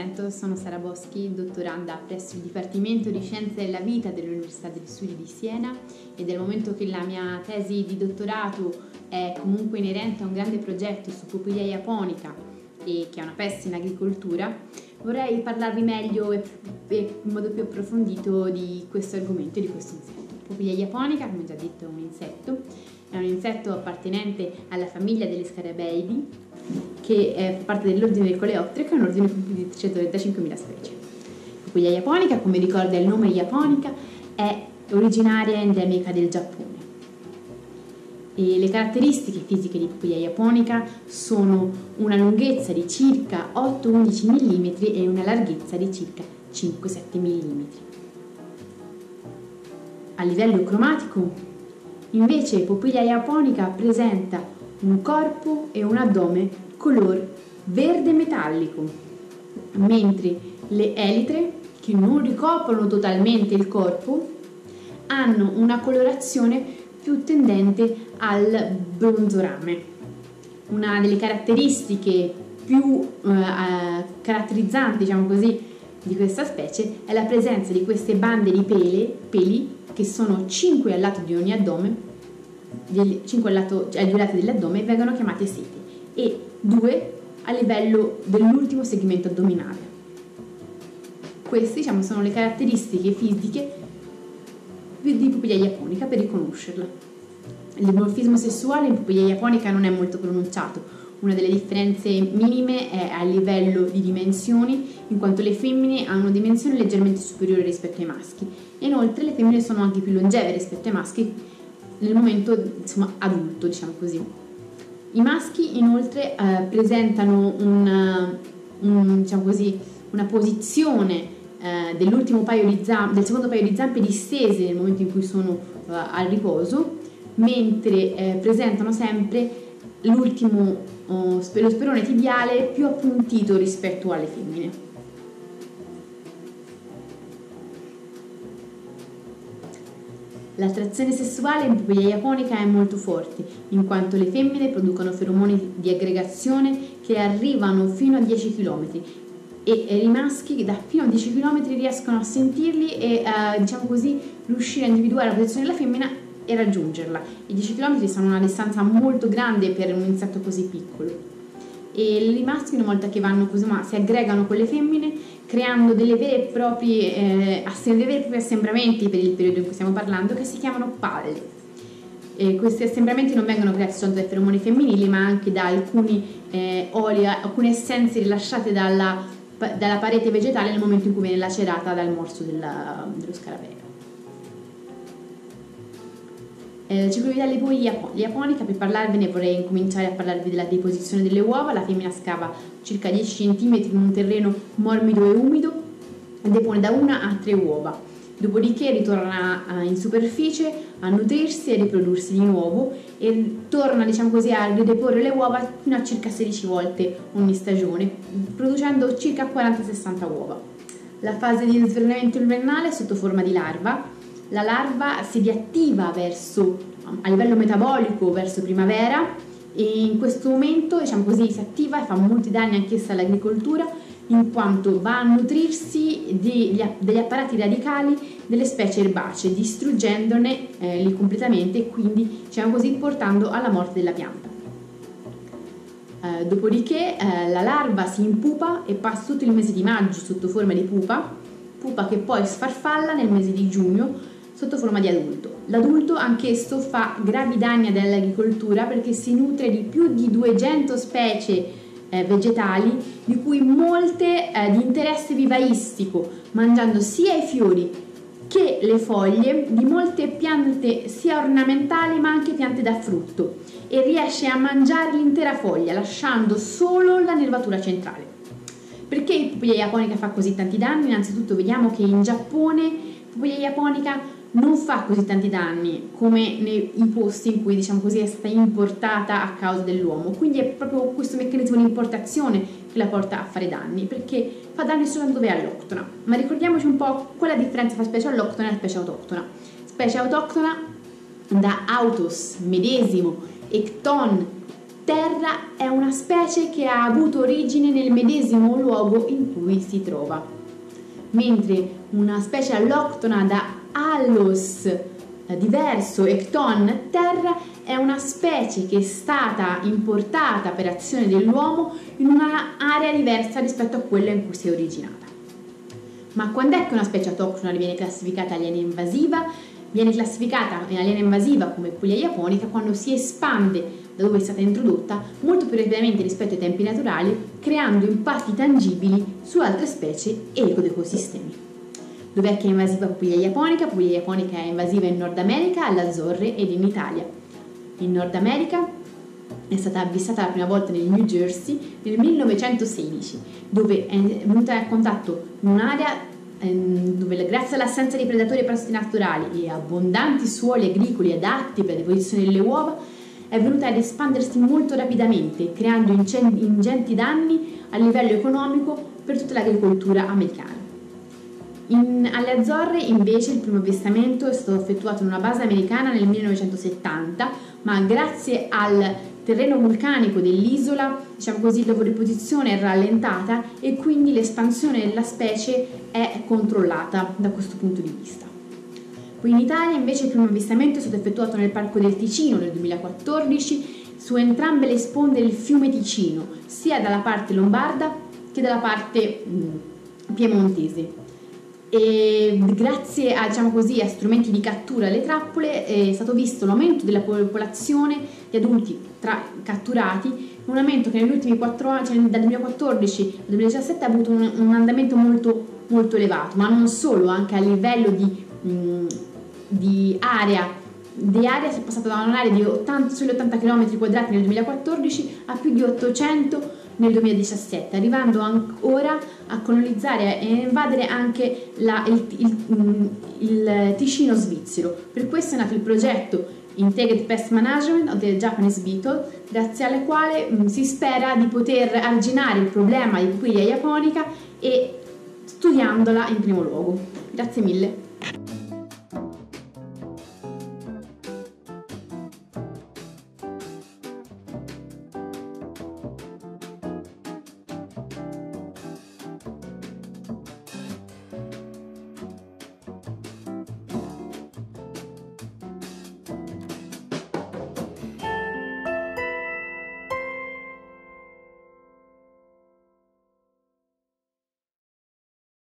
presento, sono Sara Boschi, dottoranda presso il Dipartimento di Scienze della Vita dell'Università degli Studi di Siena e dal momento che la mia tesi di dottorato è comunque inerente a un grande progetto su Popilea japonica e che è una peste in agricoltura, vorrei parlarvi meglio e, in modo più approfondito di questo argomento e di questo insetto. Popilea japonica, come già detto, è un insetto, è un insetto appartenente alla famiglia delle scarabeidi che è parte dell'ordine dei coleoptere, che è un ordine di 335.000 specie. La Puglia japonica, come ricorda il nome japonica, è originaria endemica del Giappone. E le caratteristiche fisiche di Puglia japonica sono una lunghezza di circa 8-11 mm e una larghezza di circa 5-7 mm. A livello cromatico, invece, Popiglia japonica presenta un corpo e un addome color verde metallico, mentre le elitre, che non ricoprono totalmente il corpo, hanno una colorazione più tendente al bronzorame. Una delle caratteristiche più eh, caratterizzanti, diciamo così, di questa specie è la presenza di queste bande di pele, peli che sono 5 al lato di ogni addome, 5 al lato, cioè, ai due lati dell'addome, vengono chiamate seti e due a livello dell'ultimo segmento addominale. Queste diciamo, sono le caratteristiche fisiche di pupilla japonica per riconoscerla. Il dimorfismo sessuale in pupilla japonica non è molto pronunciato, una delle differenze minime è a livello di dimensioni, in quanto le femmine hanno dimensioni leggermente superiori rispetto ai maschi. Inoltre le femmine sono anche più longeve rispetto ai maschi nel momento insomma, adulto, diciamo così. I maschi inoltre eh, presentano una, un, diciamo così, una posizione eh, dell'ultimo paio di zampe, del secondo paio di zampe distese nel momento in cui sono eh, al riposo, mentre eh, presentano sempre l'ultimo, oh, lo sperone tibiale più appuntito rispetto alle femmine. L'attrazione sessuale in pupilla japonica è molto forte, in quanto le femmine producono feromoni di aggregazione che arrivano fino a 10 km e i maschi da fino a 10 km riescono a sentirli e eh, diciamo così riuscire a individuare la posizione della femmina e raggiungerla. I 10 km sono una distanza molto grande per un insetto così piccolo. E i maschi una volta che vanno così ma si aggregano con le femmine creando delle vere e proprie, eh, dei veri e propri assembramenti per il periodo in cui stiamo parlando che si chiamano palle. E questi assembramenti non vengono creati solo dai feromoni femminili ma anche da alcuni eh, oli, alcune essenze rilasciate dalla, dalla, parete vegetale nel momento in cui viene lacerata dal morso della, dello scarabeo. Eh, ciclovità japonica, per parlarvene vorrei cominciare a parlarvi della deposizione delle uova. La femmina scava circa 10 cm in un terreno morbido e umido e depone da una a tre uova. Dopodiché ritorna eh, in superficie a nutrirsi e riprodursi di nuovo e torna diciamo così, a rideporre le uova fino a circa 16 volte ogni stagione, producendo circa 40-60 uova. La fase di svernamento invernale è sotto forma di larva la larva si riattiva verso, a livello metabolico verso primavera e in questo momento diciamo così, si attiva e fa molti danni anch'essa all'agricoltura in quanto va a nutrirsi degli, degli apparati radicali delle specie erbacee, distruggendone eh, completamente e quindi diciamo così, portando alla morte della pianta. Eh, dopodiché eh, la larva si impupa e passa tutto il mese di maggio sotto forma di pupa, pupa che poi sfarfalla nel mese di giugno sotto forma di adulto. L'adulto anch'esso fa gravi danni all'agricoltura perché si nutre di più di 200 specie eh, vegetali, di cui molte eh, di interesse vivaistico, mangiando sia i fiori che le foglie di molte piante sia ornamentali ma anche piante da frutto e riesce a mangiare l'intera foglia lasciando solo la nervatura centrale. Perché il pupilla japonica fa così tanti danni? Innanzitutto vediamo che in Giappone il pupilla japonica non fa così tanti danni come nei posti in cui diciamo così è stata importata a causa dell'uomo. Quindi è proprio questo meccanismo di importazione che la porta a fare danni perché fa danni solo dove è alloctona. Ma ricordiamoci un po' qual è la differenza tra specie alloctona e specie autoctona. Specie autoctona da autos, medesimo, ecton, terra è una specie che ha avuto origine nel medesimo luogo in cui si trova, mentre una specie alloctona da Allos eh, diverso Ecton terra è una specie che è stata importata per azione dell'uomo in un'area diversa rispetto a quella in cui si è originata. Ma quando è che una specie autoctona viene classificata aliena invasiva? Viene classificata in aliena invasiva come Puglia japonica quando si espande da dove è stata introdotta molto più rapidamente rispetto ai tempi naturali, creando impatti tangibili su altre specie e ecosistemi. Dov'è che è invasiva Puglia japonica? Puglia japonica è invasiva in Nord America, alle Azzorre ed in Italia. In Nord America è stata avvistata la prima volta nel New Jersey nel 1916, dove è venuta a contatto un'area ehm, dove grazie all'assenza di predatori e parassiti naturali e abbondanti suoli agricoli adatti per la deposizione delle uova, è venuta ad espandersi molto rapidamente, creando ingenti danni a livello economico per tutta l'agricoltura americana. In, alle Azzorre invece il primo avvistamento è stato effettuato in una base americana nel 1970, ma grazie al terreno vulcanico dell'isola, diciamo così, la riposizione è rallentata e quindi l'espansione della specie è controllata da questo punto di vista. Qui in Italia invece il primo avvistamento è stato effettuato nel Parco del Ticino nel 2014 su entrambe le sponde del fiume Ticino, sia dalla parte lombarda che dalla parte mh, piemontese. E grazie a, diciamo così, a strumenti di cattura alle trappole è stato visto l'aumento della popolazione di adulti tra, catturati, un aumento che negli ultimi 4 anni, cioè dal 2014 al 2017 ha avuto un, un andamento molto, molto, elevato, ma non solo, anche a livello di, mh, di area di area si è passato da un'area di 80, sugli 80 km quadrati nel 2014 a più di 800 nel 2017, arrivando ancora a colonizzare e invadere anche la, il, il, mm, il, Ticino svizzero. Per questo è nato il progetto Integrated Pest Management of the Japanese Beetle, grazie al quale mh, mm, si spera di poter arginare il problema di pupilla japonica e studiandola in primo luogo. Grazie mille.